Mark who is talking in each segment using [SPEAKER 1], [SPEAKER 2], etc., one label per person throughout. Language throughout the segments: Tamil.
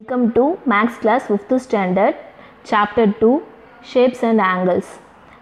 [SPEAKER 1] Welcome to maths class fifth standard chapter two shapes and angles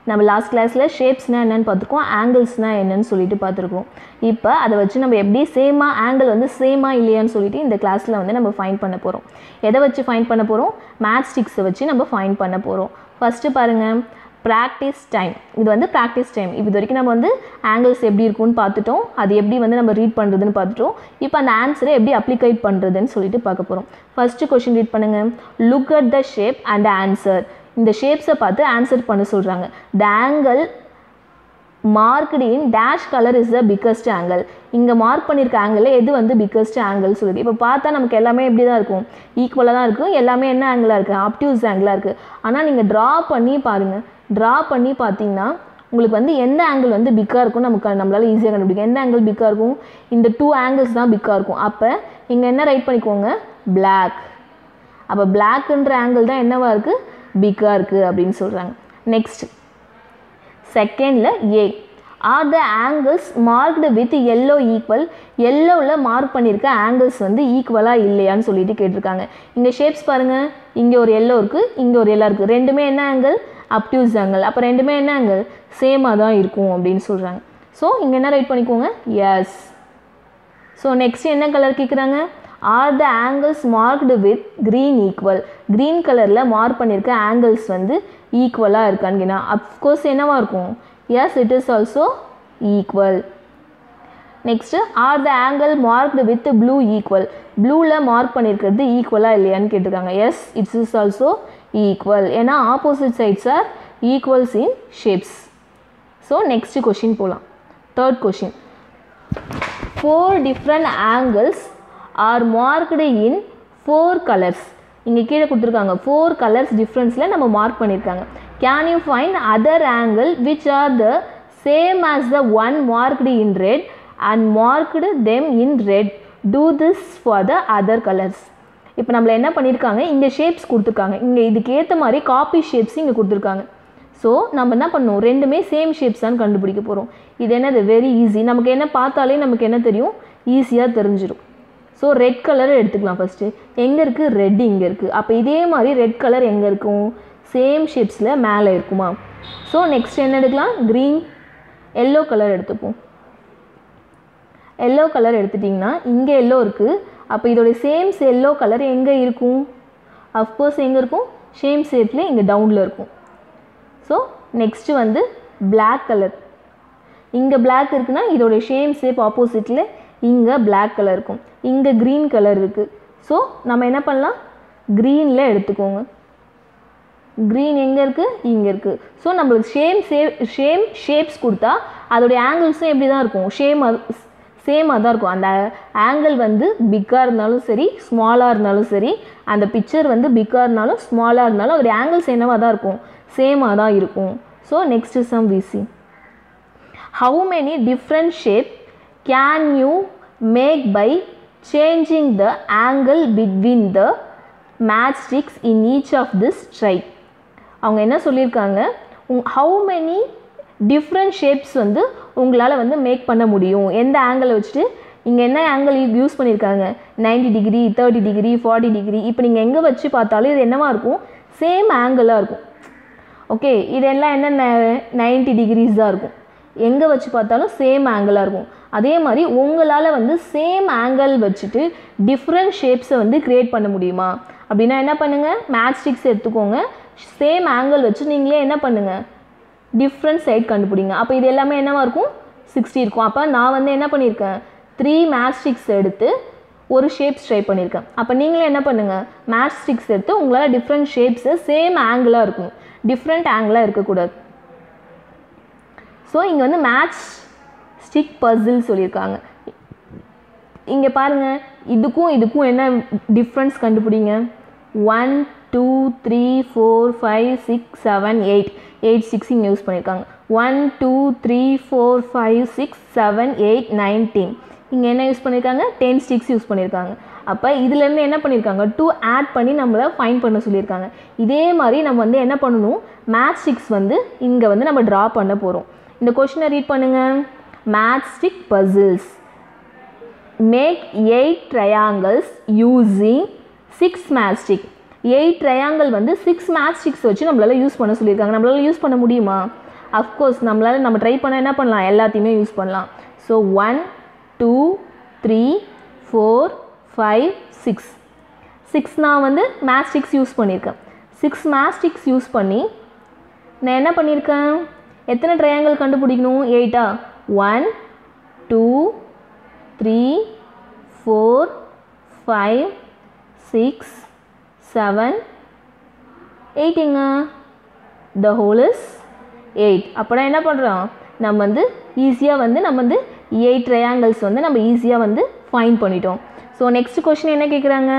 [SPEAKER 1] நம்ம லாஸ்ட் கிளாஸில் ஷேப்ஸ்னால் என்னென்னு பார்த்துருக்கோம் ஆங்கிள்ஸ்னால் என்னென்னு சொல்லிட்டு பார்த்துருக்கோம். இப்போ அதை வச்சு நம்ம எப்படி சேமாக ஆங்கிள் வந்து சேமாக இல்லையான்னு சொல்லிட்டு இந்த கிளாஸில் வந்து நம்ம ஃபைன் பண்ண போகிறோம் எதை வச்சு ஃபைன் பண்ண போகிறோம் மேத் ஸ்டிக்ஸை வச்சு நம்ம ஃபைன் பண்ண போகிறோம் ஃபஸ்ட்டு பாருங்கள் ப்ராக்டிஸ் டைம் இது வந்து ப்ராக்டிஸ் டைம் இது வரைக்கும் நம்ம வந்து ஆங்கிள்ஸ் எப்படி இருக்கும்னு பார்த்துட்டோம். அது எப்படி வந்து நம்ம ரீட் பண்ணுறதுன்னு பார்த்துட்டோம். இப்போ அந்த ஆன்சரை எப்படி அப்ளிகேட் பண்ணுறதுன்னு சொல்லிட்டு பார்க்க போகிறோம் ஃபஸ்ட்டு கொஷின் ரீட் பண்ணுங்கள் look at the shape and answer இந்த ஷேப்ஸை பார்த்து ஆன்சர் பண்ண சொல்கிறாங்க the angle marked in dash colour is the biggest angle இங்கே மார்க் பண்ணியிருக்க ஆங்கிளில் எது வந்து பிக்கஸ்ட் ஆங்கிள் சொல்லுது இப்போ பார்த்தா நமக்கு எல்லாமே எப்படி தான் இருக்கும்? ஈக்குவலாக தான் இருக்கும். எல்லாமே என்ன ஆங்கிளாக இருக்குது அப்டியூஸ் ஆங்கிளாக இருக்குது ஆனால் நீங்கள் ட்ரா பண்ணி பாருங்கள் ட்ரா பண்ணி பார்த்தீங்கன்னா உங்களுக்கு வந்து எந்த ஆங்கிள் வந்து பிக்காக இருக்கும் நமக்கு நம்மளால் ஈஸியாக கண்டுபிடிக்கும் எந்த ஆங்கிள் பிக்காக இருக்கும்? இந்த டூ ஆங்கிள்ஸ் தான் பிக்காக இருக்கும். அப்போ நீங்கள் என்ன ரைட் பண்ணிக்கோங்க? பிளாக் அப்போ பிளாக்குன்ற ஆங்கிள் தான் என்னவாக இருக்குது பிக்காக இருக்குது அப்படின்னு சொல்கிறாங்க நெக்ஸ்ட் செகண்டில் a are the angles marked with yellow equal எல்லோவில் mark பண்ணியிருக்க ஆங்கிள்ஸ் வந்து ஈக்குவலாக இல்லையான்னு சொல்லிட்டு கேட்டிருக்காங்க. இங்கே ஷேப்ஸ் பாருங்கள் இங்கே ஒரு எல்லோ இருக்குது இங்கே ஒரு எல்லோ இருக்குது ரெண்டுமே என்ன ஆங்கிள் அப்டியூஸ் ஆங்கிள் அப்போ ரெண்டுமே என்ன ஆங்கிள் சேமாக தான் இருக்கும் அப்படின்னு சொல்கிறாங்க ஸோ இங்கே என்ன ரைட் பண்ணிக்கோங்க? எஸ் ஸோ நெக்ஸ்ட் என்ன கலர் கேட்குறாங்க are the angles marked with green equal green கலரில் மார்க் பண்ணியிருக்க ஆங்கிள்ஸ் வந்து ஈக்குவலாக இருக்கான்னு கேட்டா அஃப்கோர்ஸ் என்னவாக இருக்கும்? Yes it is also equal next are the angle marked with blue equal ப்ளூவில் மார்க் பண்ணியிருக்கிறது ஈக்குவலாக இல்லையான்னு கேட்டிருக்காங்க. Yes it's is also equal ஏன்னா opposite sides are equals in shapes so next question போகலாம் third question four different angles are marked in four colours இங்கே கீழே கொடுத்துருக்காங்க. ஃபோர் கலர்ஸ் டிஃப்ரென்ஸில் நம்ம மார்க் பண்ணியிருக்காங்க. Can you find other angle which are the same as the one marked in red and marked them in red do this for the other colours இப்போ நம்மளை என்ன பண்ணியிருக்காங்க இங்கே ஷேப்ஸ் கொடுத்துருக்காங்க. இங்கே இதுக்கு ஏற்ற மாதிரி காப்பி ஷேப்ஸ் இங்கே கொடுத்துருக்காங்க. ஸோ நம்ம என்ன பண்ணோம் ரெண்டுமே சேம் ஷேப்ஸ் தான் கண்டுபிடிக்க போகிறோம் இது என்னது? வெரி ஈஸி நமக்கு என்ன பார்த்தாலே நமக்கு என்ன தெரியும்? ஈஸியாக தெரிஞ்சிடும் ஸோ ரெட் கலர் எடுத்துக்கலாம் ஃபஸ்ட்டு எங்கே இருக்குது ரெட் இங்கே இருக்குது அப்போ இதே மாதிரி ரெட் கலர் எங்கே இருக்கும்? சேம் ஷேப்ஸில் மேலே இருக்குமா? ஸோ நெக்ஸ்ட் என்ன எடுக்கலாம்? க்ரீன் எல்லோ கலர் எடுத்துப்போம். எல்லோ கலர் எடுத்துட்டிங்கன்னா இங்கே எல்லோ இருக்குது அப்போ இதோடைய சேம்ஸ் எல்லோ கலர் எங்கே இருக்கும்? அஃப்கோர்ஸ் எங்கே இருக்கும்? சேம் ஷேப்பில் இங்கே டவுனில் இருக்கும். ஸோ நெக்ஸ்ட்டு வந்து பிளாக் கலர் இங்கே பிளாக் இருக்குன்னா இதோடைய ஷேம் ஷேப் ஆப்போசிட்டில் இங்கே பிளாக் கலர் இருக்கும். இங்கே க்ரீன் கலர் இருக்குது ஸோ நம்ம என்ன பண்ணலாம்? க்ரீனில் எடுத்துக்கோங்க. க்ரீன் எங்கே இருக்குது இங்கே இருக்குது ஸோ நம்மளுக்கு ஷேம் ஷேப் ஷேம் ஷேப்ஸ் கொடுத்தா அதோடைய ஆங்கிள்ஸும் எப்படி தான் இருக்கும்? ஷேம் சேமாக தான் இருக்கும். அந்த ஆங்கிள் வந்து பிக்காக இருந்தாலும் சரி ஸ்மாலாக இருந்தாலும் சரி அந்த பிக்சர் வந்து பிக்காக இருந்தாலும் ஸ்மாலாக இருந்தாலும் அதோடைய ஆங்கிள்ஸ் என்னவாக தான் இருக்கும். சேமாக தான் இருக்கும். ஸோ நெக்ஸ்ட் சம் விசி how many different shape can you make by changing the angle between the match sticks in each of this try அவங்க என்ன சொல்லியிருக்காங்க? ஹவு மெனி டிஃப்ரெண்ட் ஷேப்ஸ் வந்து உங்களால் வந்து மேக் பண்ண முடியும். எந்த ஆங்கிளை வச்சுட்டு இங்கே என்ன ஆங்கிள் யூஸ் பண்ணியிருக்காங்க ninety degree thirty degree forty degree இப்போ நீங்கள் எங்கே வச்சு பார்த்தாலும் இது என்னவாக இருக்கும்? சேம் ஆங்கிளாக இருக்கும். ஓகே இதெல்லாம் என்ன நைன்டி டிகிரிஸ் தான் இருக்கும். எங்கே வச்சு பார்த்தாலும் சேம் ஆங்கிளாக இருக்கும். அதே மாதிரி உங்களால் வந்து சேம் ஆங்கிள் வச்சுட்டு டிஃப்ரெண்ட் ஷேப்ஸை வந்து க்ரியேட் பண்ண முடியுமா? அப்படின்னா என்ன பண்ணுங்கள் மேட்ச் ஸ்டிக்ஸ் எடுத்துக்கோங்க. சேம் ஆங்கிள் வச்சு நீங்களே என்ன பண்ணுங்கள் டிஃப்ரெண்ட் சைட் கண்டுபிடிங்க. அப்போ இது எல்லாமே என்னவாக இருக்கும்? சிக்ஸ்டி இருக்கும். அப்போ நான் வந்து என்ன பண்ணியிருக்கேன் த்ரீ மேட்ச் ஸ்டிக்ஸ் எடுத்து ஒரு ஷேப்ஸ் ட்ரை பண்ணியிருக்கேன் அப்போ நீங்களே என்ன பண்ணுங்கள் மேட்ச் ஸ்டிக்ஸ் எடுத்து உங்களால் டிஃப்ரெண்ட் ஷேப்ஸு சேம் ஆங்கிளாக இருக்கும். டிஃப்ரெண்ட் ஆங்கிளாக இருக்கக்கூடாது. ஸோ இங்கே வந்து மேட்ச் ஸ்டிக் பசில் சொல்லியிருக்காங்க இங்கே பாருங்கள் இதுக்கும் இதுக்கும் என்ன டிஃப்ரென்ஸ் கண்டுபிடிங்க? One two three four five six seven eight eight six இங்கே யூஸ் பண்ணியிருக்காங்க one two three four five six seven eight nineteen இங்கே என்ன யூஸ் பண்ணியிருக்காங்க டென் ஸ்டிக்ஸ் யூஸ் பண்ணியிருக்காங்க அப்போ இதுலேருந்து என்ன பண்ணியிருக்காங்க டூ ஆட் பண்ணி நம்மளை ஃபைன் பண்ண சொல்லியிருக்காங்க இதே மாதிரி நம்ம வந்து என்ன பண்ணணும்? மேத் ஸ்டிக்ஸ் வந்து இங்கே வந்து நம்ம ட்ரா பண்ண போகிறோம் இந்த கொஷினை ரீட் பண்ணுங்கள் match stick puzzles make eight triangles using six matchstick eight triangle வந்து சிக்ஸ் மேட்ச்ஸ்டிக்ஸ் வச்சு நம்மளால் யூஸ் பண்ண சொல்லியிருக்காங்க. நம்மளால் யூஸ் பண்ண முடியுமா? அஃப்கோர்ஸ் நம்மளால் நம்ம ட்ரை பண்ண என்ன பண்ணலாம்? எல்லாத்தையுமே யூஸ் பண்ணலாம். So one two three four five six six நான் வந்து மேஸ்டிக்ஸ் யூஸ் பண்ணியிருக்கேன். சிக்ஸ் மேஸ்டிக்ஸ் யூஸ் பண்ணி நான் என்ன பண்ணியிருக்கேன்? எத்தனை ட்ரையாங்கிள் கண்டுபிடிக்கணும்? எயிட்டா one two three four five six seven எயிட்டுங்க the whole is eight அப்போனா என்ன பண்ணுறோம் நம்ம வந்து ஈஸியாக வந்து நம்ம வந்து எயிட் ட்ரையாங்கிள்ஸ் வந்து நம்ம ஈஸியாக வந்து ஃபைன் பண்ணிட்டோம். ஸோ நெக்ஸ்ட் கொஷின் என்ன கேட்குறாங்க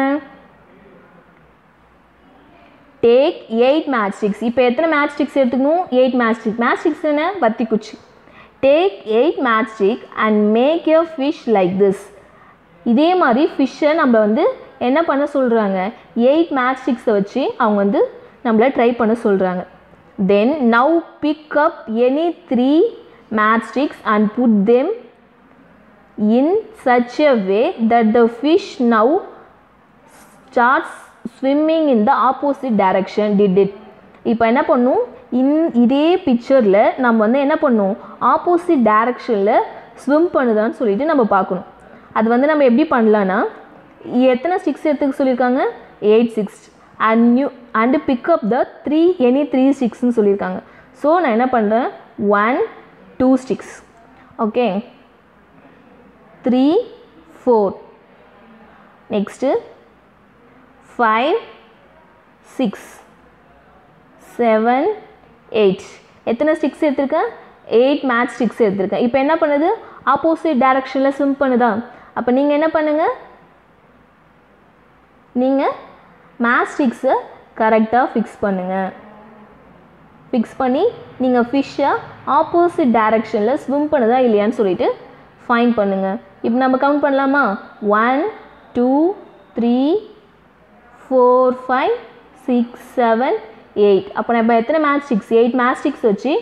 [SPEAKER 1] டேக் எயிட் மேட்ச் ஸ்டிக்ஸ் இப்போ எத்தனை மேட்ச் ஸ்டிக்ஸ் எடுத்துக்கணும்? எயிட் மேட்ச்ஸ்டிக் மேட்ச்ஸ்டிக்ஸ் என்ன? வத்தி குச்சி take eight match stick and make a fish like this இதே மாதிரி ஃபிஷ்ஷை நம்ம வந்து என்ன பண்ண சொல்கிறாங்க எயிட் மேட்ச் ஸ்டிக்ஸை வச்சு அவங்க வந்து நம்மளை ட்ரை பண்ண சொல்கிறாங்க then now pick up any three matchsticks and put them in such a way that the fish now starts swimming in the opposite direction did it இப்போ என்ன பண்ணும்? இன் இதே பிக்சரில் நம்ம வந்து என்ன பண்ணும்? ஆப்போசிட் டைரக்ஷனில் ஸ்விம் பண்ணுதான்னு சொல்லிட்டு நம்ம பார்க்கணும். அது வந்து நம்ம எப்படி பண்ணலான்னா எத்தனை ஸ்டிக்ஸ் எடுத்துக்க சொல்லியிருக்காங்க? Eight six and new and pick up the three any three ஸ்டிக்ஸ்னு சொல்லியிருக்காங்க. ஸோ நான் என்ன பண்ணுறேன் one two sticks okay three four next five six seven eight எத்தனை ஸ்டிக்ஸ் எடுத்திருக்கேன்? எயிட் மேட்ச் ஸ்டிக்ஸ் எடுத்திருக்கேன். இப்போ என்ன பண்ணுது? ஆப்போசிட் டைரக்ஷனில் ஸ்விம் பண்ணுதா. அப்போ நீங்கள் என்ன பண்ணுங்கள் நீங்கள் மேஸ்டிக்ஸை ஸ்டிக்ஸை கரெக்டாக ஃபிக்ஸ் பண்ணுங்கள் ஃபிக்ஸ் பண்ணி நீங்கள் ஃபிஷ்ஷை ஆப்போசிட் டைரக்ஷனில் ஸ்விம் பண்ணுதா இல்லையான்னு சொல்லிட்டு ஃபைன் பண்ணுங்கள் இப்போ நம்ம கவுண்ட் பண்ணலாமா? One two three four five six seven eight அப்போ நம்ம எத்தனை மேட்ச்ஸ்டிக்ஸ் எயிட் மேட்ச்ஸ்டிக்ஸ் வச்சு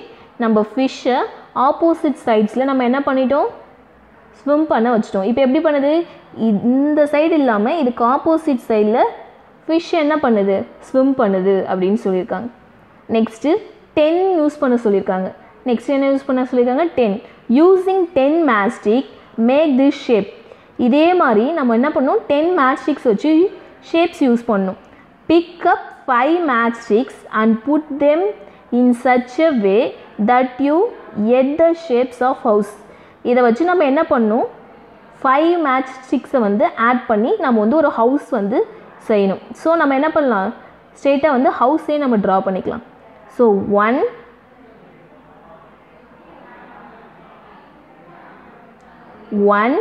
[SPEAKER 1] நம்ம ஃபிஷ்ஷை ஆப்போசிட் சைட்ஸில் நம்ம என்ன பண்ணிட்டோம்? ஸ்விம் பண்ண வச்சிட்டோம். இப்போ எப்படி பண்ணுது? இந்த சைடு இல்லாமல் இதுக்கு ஆப்போசிட் சைடில் ஃபிஷ் என்ன பண்ணுது? ஸ்விம் பண்ணுது அப்படின்னு சொல்லியிருக்காங்க. நெக்ஸ்ட்டு டென் யூஸ் பண்ண சொல்லியிருக்காங்க. நெக்ஸ்ட் என்ன யூஸ் பண்ண சொல்லியிருக்காங்க? Ten using ten matchstick make this shape இதே மாதிரி நம்ம என்ன பண்ணோம் டென் மேட்ச்ஸ்டிக்ஸ் வச்சு ஷேப்ஸ் யூஸ் பண்ணணும். Pick up five matchsticks and put them in such a way that you get the shapes of house இதை வச்சு நம்ம என்ன பண்ணணும் ஃபைவ் மேட்ச் ஸ்டிக்ஸை வந்து ஆட் பண்ணி நம்ம வந்து ஒரு ஹவுஸ் வந்து செய்யணும். ஸோ நம்ம என்ன பண்ணலாம்? ஸ்ட்ரெயிட்டாக வந்து ஹவுஸே நம்ம ட்ரா பண்ணிக்கலாம். So one one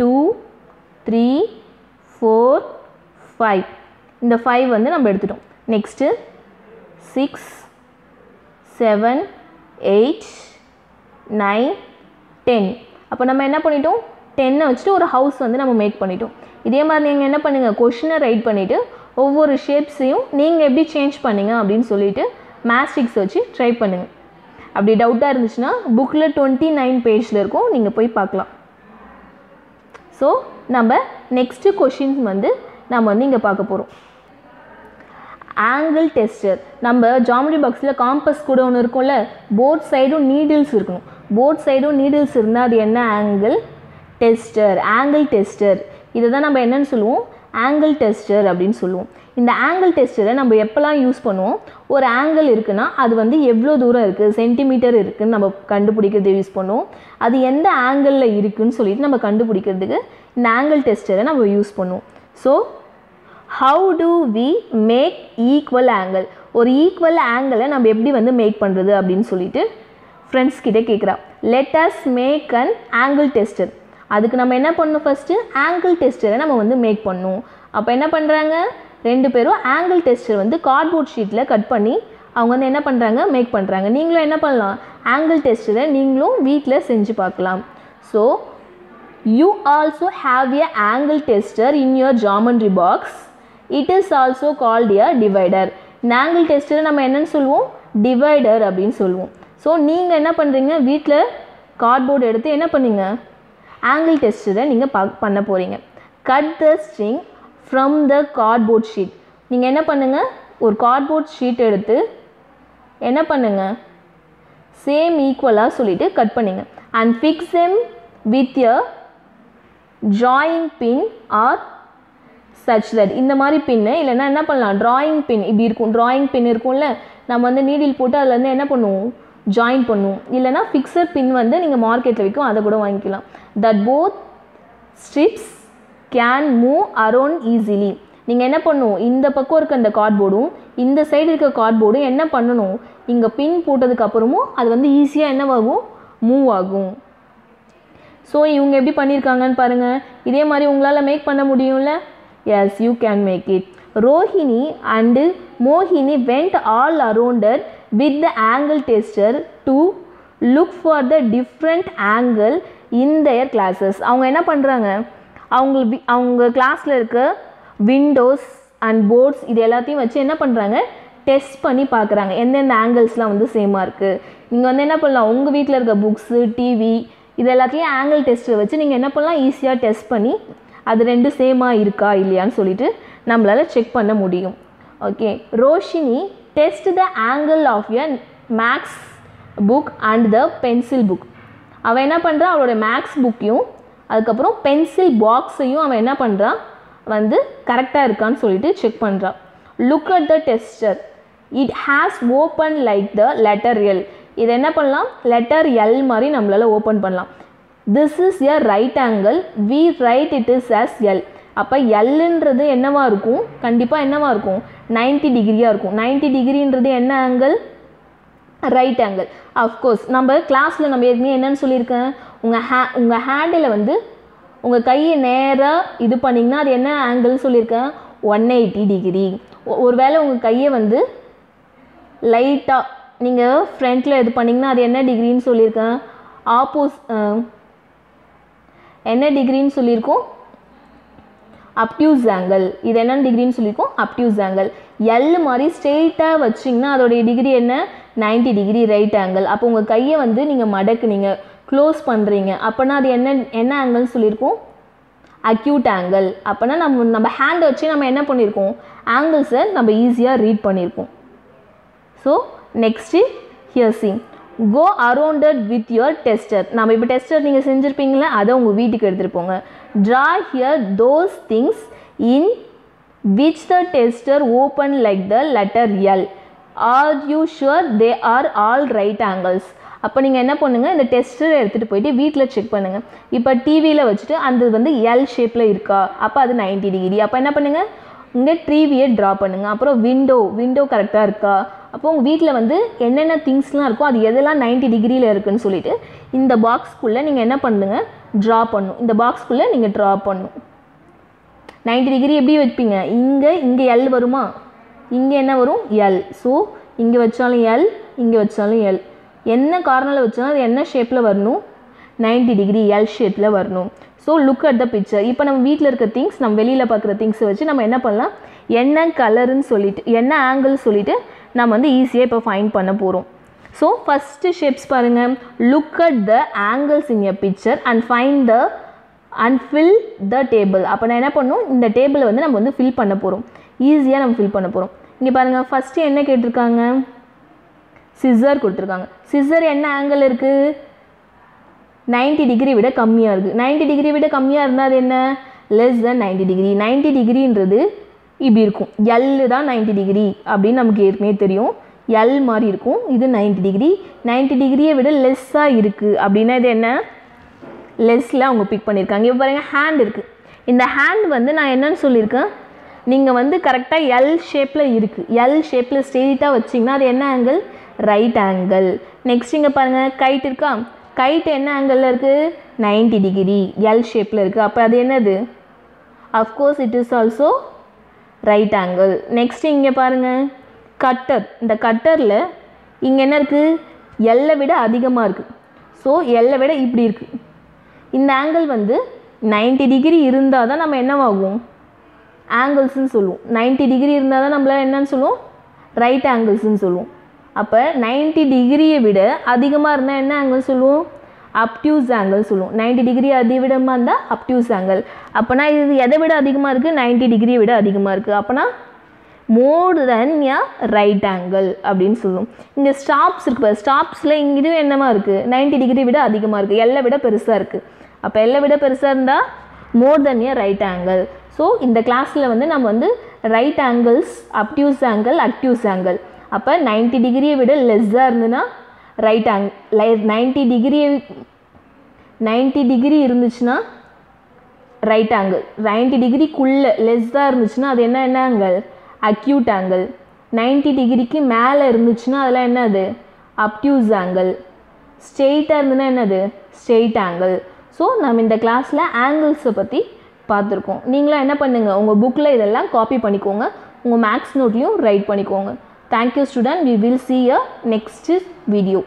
[SPEAKER 1] two three four five இந்த ஃபைவ் வந்து நம்ம எடுத்துட்டோம். Next six seven eight nine ten அப்போ நம்ம என்ன பண்ணிட்டோம்? டென்னை வச்சுட்டு ஒரு ஹவுஸ் வந்து நம்ம மேக் பண்ணிட்டோம். இதே மாதிரி நீங்கள் என்ன பண்ணுங்கள் கொஷினை ரைட் பண்ணிவிட்டு ஒவ்வொரு ஷேப்ஸையும் நீங்கள் எப்படி சேஞ்ச் பண்ணுங்க அப்படின்னு சொல்லிட்டு மேஸ்டிக்ஸ் வச்சு ட்ரை பண்ணுங்கள் அப்படி டவுட்டாக இருந்துச்சுன்னா புக்கில் டுவெண்ட்டி நைன் பேஜில் இருக்கும். நீங்கள் போய் பார்க்கலாம். ஸோ நம்ம நெக்ஸ்ட்டு கொஷின்ஸ் வந்து நம்ம வந்து இங்கே பார்க்க போகிறோம் ஆங்கிள் டெஸ்டர் நம்ம ஜாமெட்ரி பாக்ஸில் காம்பஸ் கூட ஒன்று இருக்கும்ல? போத் சைடும் நீடில்ஸ் இருக்கணும். போத் சைடும் நீடில்ஸ் இருந்தால் அது என்ன? ஆங்கிள் டெஸ்டர் ஆங்கிள் டெஸ்டர் இதை தான் நம்ம என்னன்னு சொல்லுவோம்? ஆங்கிள் டெஸ்டர் அப்படின்னு சொல்லுவோம். இந்த ஆங்கிள் டெஸ்டரை நம்ம எப்போல்லாம் யூஸ் பண்ணுவோம்? ஒரு ஆங்கிள் இருக்குன்னா அது வந்து எவ்வளோ தூரம் இருக்குது சென்டிமீட்டர் இருக்குதுன்னு நம்ம கண்டுபிடிக்கிறது யூஸ் பண்ணுவோம். அது எந்த ஆங்கிளில் இருக்குதுன்னு சொல்லிட்டு நம்ம கண்டுபிடிக்கிறதுக்கு இந்த ஆங்கிள் டெஸ்டரை நம்ம யூஸ் பண்ணுவோம். So how do we make equal angle ஒரு ஈக்குவல் ஆங்கிளை நம்ம எப்படி வந்து மேக் பண்ணுறது அப்படின்னு சொல்லிட்டு ஃப்ரெண்ட்ஸ் கிட்டே கேட்குறா let us make an angle tester அதுக்கு நம்ம என்ன பண்ணணும் ஃபஸ்ட்டு ஆங்கிள் டெஸ்டரை நம்ம வந்து மேக் பண்ணணும் அப்போ என்ன பண்ணுறாங்க ரெண்டு பேரும் ஆங்கிள் டெஸ்டர் வந்து கார்ட்போர்ட் ஷீட்டில் கட் பண்ணி அவங்க வந்து என்ன பண்ணுறாங்க மேக் பண்ணுறாங்க நீங்களும் என்ன பண்ணலாம்? ஆங்கிள் டெஸ்டரை நீங்களும் வீட்டில் செஞ்சு பார்க்கலாம். So you also have a angle tester in your geometry box it is also called a divider இந்த ஆங்கிள் டெஸ்டரை நம்ம என்னென்னு சொல்லுவோம்? டிவைடர் அப்படின்னு சொல்லுவோம். ஸோ நீங்கள் என்ன பண்ணுறீங்க வீட்டில் கார்ட்போர்டு எடுத்து என்ன பண்ணீங்க? ஆங்கிள் டெஸ்ட்டை நீங்கள் பா பண்ண போகிறீங்க cut the string from the cardboard sheet நீங்கள் என்ன பண்ணுங்கள் ஒரு கார்ட்போர்ட் ஷீட் எடுத்து என்ன பண்ணுங்க? சேம் ஈக்குவலாக சொல்லிவிட்டு கட் பண்ணுங்க. அண்ட் ஃபிக்ஸ் எம் வித் ய drawing bin R such that இந்த மாதிரி பின்னு இல்லைன்னா என்ன பண்ணலாம்? ட்ராயிங் பின் இப்படி இருக்கும் ட்ராயிங் பின் இருக்கும்ல. நம்ம வந்து நீடில் போட்டு அதில் வந்து என்ன பண்ணுவோம்? ஜாயின் பண்ணுவோம் இல்லைனா ஃபிக்ஸட் பின் வந்து நீங்கள் மார்க்கெட்டில் விற்கும் அதை கூட வாங்கிக்கலாம். That both strips can move around easily நீங்கள் என்ன பண்ணணும் இந்த பக்கம் இருக்க அந்த கார்ட்போர்டும் இந்த சைடு இருக்க கார்ட்போர்டும் என்ன பண்ணணும்? இங்கே பின் போட்டதுக்கப்புறமும் அது வந்து ஈஸியாக என்னவாகும் மூவ் ஆகும்? ஸோ இவங்க எப்படி பண்ணியிருக்காங்கன்னு பாருங்கள் இதே மாதிரி உங்களால் மேக் பண்ண முடியும்ல? Yes you can make it Rohini and Mohini went all arounded with the angle tester to look for the different angle in their classes. அவங்க என்ன பண்ணுறாங்க அவங்க அவங்க கிளாஸில் இருக்க விண்டோஸ் அண்ட் போர்ட்ஸ் இது எல்லாத்தையும் வச்சு என்ன பண்ணுறாங்க டெஸ்ட் பண்ணி பார்க்குறாங்க எந்தெந்த ஆங்கிள்ஸ்லாம் வந்து சேமாக இருக்குது நீங்கள் வந்து என்ன பண்ணலாம்? உங்கள் வீட்டில் இருக்க புக்ஸு டிவி இது எல்லாத்தையும் ஆங்கிள் டெஸ்ட்டை வச்சு நீங்கள் என்ன பண்ணலாம்? ஈஸியாக டெஸ்ட் பண்ணி அது ரெண்டும் சேமாக இருக்கா? இல்லையான்னு சொல்லிட்டு நம்மளால் செக் பண்ண முடியும். Okay Roshini test the angle of a maths book and the pencil book அவன் என்ன பண்ணுறான் அவளோட மேக்ஸ் புக்கையும் அதுக்கப்புறம் பென்சில் பாக்ஸையும் அவன் என்ன பண்ணுறான் வந்து கரெக்டாக இருக்கான்னு சொல்லிட்டு செக் பண்ணுறான் look at the tester it has open like the letter L இது என்ன பண்ணலாம்? லெட்டர் எல் மாதிரி நம்மளால் ஓப்பன் பண்ணலாம். This is a right angle we write it is as L அப்போ எல்லுன்றது என்னவாக இருக்கும்? கண்டிப்பாக என்னவாக இருக்கும்? 90 டிகிரியாக இருக்கும். 90 டிகிரின்றது என்ன ஆங்கிள் ரைட் ஆங்கிள் அஃப்கோர்ஸ் நம்ம கிளாஸில் நம்ம ஏற்கனவே என்னென்னு சொல்லியிருக்கேன். உங்கள் ஹே உங்கள் ஹேண்டில் வந்து உங்கள் கையை நேராக இது பண்ணிங்கன்னா அது என்ன ஆங்கிள் சொல்லியிருக்கேன். ஒன் எயிட்டி டிகிரி ஒருவேளை உங்கள் கையை வந்து லைட்டாக நீங்கள் ஃப்ரண்ட்டில் இது பண்ணிங்கன்னா அது என்ன டிகிரின்னு சொல்லியிருக்கேன். ஆப்போஸ் என்ன டிகிரின்னு சொல்லியிருக்கோம்? அப்டியூஸ் ஆங்கிள் இது என்னென்ன டிகிரின்னு சொல்லியிருக்கோம். அப்டியூஸ் ஆங்கிள் எல் மாதிரி ஸ்ட்ரெயிட்டாக வச்சிங்கன்னா அதோடைய டிகிரி என்ன? 90 டிகிரி ரைட் ஆங்கிள் அப்போ உங்கள் கையை வந்து நீங்கள் மடக்குனீங்க. க்ளோஸ் பண்ணுறீங்க அப்போனா அது என்ன என்ன ஆங்கிள்னு சொல்லியிருக்கோம்? அக்யூட் ஆங்கிள் அப்போனா நம்ம நம்ம ஹேண்டை வச்சு நம்ம என்ன பண்ணியிருக்கோம்? ஆங்கிள்ஸை நம்ம ஈஸியாக ரீட் பண்ணியிருக்கோம். So next here go arounded with your tester நம்ம இப்போ டெஸ்டர் நீங்கள் செஞ்சுருப்பீங்களே அதை உங்கள் வீட்டுக்கு எடுத்துகிட்டு போங்க. Draw here those things in which the tester open like the letter L are you sure they are all right angles அப்போ நீங்கள் என்ன பண்ணுங்கள் இந்த டெஸ்டரை எடுத்துகிட்டு போயிட்டு வீட்டில் செக் பண்ணுங்கள் இப்போ டிவியில் வச்சுட்டு அந்த வந்து எல் ஷேப்பில் இருக்கா? அப்போ அது 90 டிகிரி அப்போ என்ன பண்ணுங்கள் இங்கே டிவியை ட்ரா பண்ணுங்கள் அப்புறம் விண்டோ விண்டோ கரெக்டாக இருக்கா? அப்போ உங்கள் வீட்டில் வந்து என்னென்ன திங்ஸ்லாம் இருக்கோ அது எதெல்லாம் 90 டிகிரியில் இருக்குன்னு சொல்லிட்டு இந்த பாக்ஸ்க்குள்ளே நீங்கள் என்ன பண்ணுங்க? ட்ரா பண்ணும் இந்த பாக்ஸ்க்குள்ளே நீங்கள் ட்ரா பண்ணும் 90 டிகிரி எப்படி வைப்பீங்க? இங்கே இங்கே எல் வருமா? இங்கே என்ன வரும்? எல் ஸோ இங்கே வச்சாலும் எல் இங்கே வச்சாலும் எல் என்ன கார்னரில் வச்சாலும் அது என்ன ஷேப்பில் வரணும்? 90 டிகிரி எல் ஷேப்பில் வரணும். So look at the picture இப்போ நம்ம வீட்டில் இருக்க திங்ஸ் நம்ம வெளியில் பார்க்குற திங்ஸை வச்சு நம்ம என்ன பண்ணலாம்? என்ன கலருன்னு சொல்லிட்டு என்ன ஆங்கிள் சொல்லிட்டு நம்ம வந்து ஈஸியாக இப்போ ஃபைண்ட் பண்ண போகிறோம் ஸோ ஃபஸ்ட்டு ஷேப்ஸ் பாருங்கள் look at the angles in a picture and find the and fill the table அப்போ நான் என்ன பண்ணும்? இந்த டேபிளை வந்து நம்ம வந்து ஃபில் பண்ண போகிறோம் ஈஸியாக நம்ம ஃபில் பண்ண போகிறோம் இங்கே பாருங்கள் ஃபஸ்ட்டு என்ன கேட்டிருக்காங்க? சிசர் கொடுத்துருக்காங்க. சிசர் என்ன ஆங்கிள் இருக்குது 90 டிகிரி விட கம்மியாக இருக்குது 90 டிகிரி விட கம்மியாக இருந்தால் அது என்ன? லெஸ் தென் 90 டிகிரி 90 டிகிரின்றது இப்படி இருக்கும். எல் தான் 90 டிகிரி அப்படின்னு நமக்கு ஏற்கனவே தெரியும். எல் மாதிரி இருக்கும். இது 90 டிகிரி 90 டிகிரியை விட லெஸ்ஸாக இருக்குது அப்படின்னா இது என்ன? லெஸ்ஸில் அவங்க பிக் பண்ணியிருக்காங்க. இப்போ பாருங்கள் ஹேண்ட் இருக்குது இந்த ஹேண்ட் வந்து நான் என்னன்னு சொல்லியிருக்கேன். நீங்கள் வந்து கரெக்டாக எல் ஷேப்பில் இருக்குது எல் ஷேப்பில் ஸ்ட்ரெயிட்டாக வச்சிங்கன்னா அது என்ன ஆங்கிள் ரைட் ஆங்கிள் நெக்ஸ்ட் இங்கே பாருங்கள் கைட் இருக்கா? கைட் என்ன ஆங்கிளில் இருக்குது 90 டிகிரி எல் ஷேப்பில் இருக்குது அப்போ அது என்னது? Of course it is also right angle next இங்கே பாருங்கள் கட்டர் இந்த கட்டரில் இங்கே என்ன இருக்குது எல்லை விட அதிகமாக இருக்குது ஸோ எல்லை விட இப்படி இருக்குது இந்த ஆங்கிள் வந்து 90 டிகிரி இருந்தால் தான் நம்ம என்னவாகும்? ஆங்கிள்ஸ்னு சொல்லுவோம். 90 டிகிரி இருந்தால் தான் நம்மள என்னன்னு சொல்லுவோம்? ரைட் ஆங்கிள்ஸ்னு சொல்லுவோம். அப்போ 90 டிகிரியை விட அதிகமாக இருந்தால் என்ன ஆங்கிள் சொல்லுவோம்? அப்டியூஸ் ஆங்கிள் சொல்லுவோம். 90 டிகிரி அதிவிடமாக இருந்தால் அப்டியூஸ் ஆங்கிள் அப்போனா இது எதை விட அதிகமாக இருக்குது 90 டிகிரியை விட அதிகமாக இருக்குது அப்போனா மோர் தென் யா ரைட் ஆங்கிள் அப்படின்னு சொல்லுவோம். இங்கே ஸ்டாப்ஸ் இருக்கு ஸ்டாப்ஸில் இங்கேயும் என்னமா இருக்குது 90 டிகிரி விட அதிகமாக இருக்குது எல்லை விட பெருசாக இருக்குது அப்போ எல்லை விட பெருசாக இருந்தால் more than a right angle so இந்த கிளாஸில் வந்து நம்ம வந்து right angles obtuse angle acute angle அப்போ 90 டிகிரியை விட லெஸ்ஸாக இருந்துன்னா ரைட் ஆங் லை நைன்ட்டி டிகிரியை நைன்ட்டி டிகிரி இருந்துச்சுன்னா ரைட் ஆங்கிள் நைன்ட்டி டிகிரிக்குள்ளே லெஸ்ஸாக இருந்துச்சுன்னா அது என்ன என்ன ஆங்கிள் அக்யூட் ஆங்கிள் நைன்ட்டி டிகிரிக்கு மேலே இருந்துச்சுன்னா அதெல்லாம் என்னது? அப்டியூஸ் ஆங்கிள் ஸ்ட்ரெயிட்டாக இருந்ததுன்னா என்னது? ஸ்ட்ரெயிட் ஆங்கிள் ஸோ நம்ம இந்த கிளாஸில் ஆங்கிள்ஸை பற்றி பார்த்துருக்கோம். நீங்களாம் என்ன பண்ணுங்கள் உங்கள் புக்கில் இதெல்லாம் காப்பி பண்ணிக்கோங்க. உங்கள் மேக்ஸ் நோட்லேயும் ரைட் பண்ணிக்கோங்க. Thank you student. We will see you next video.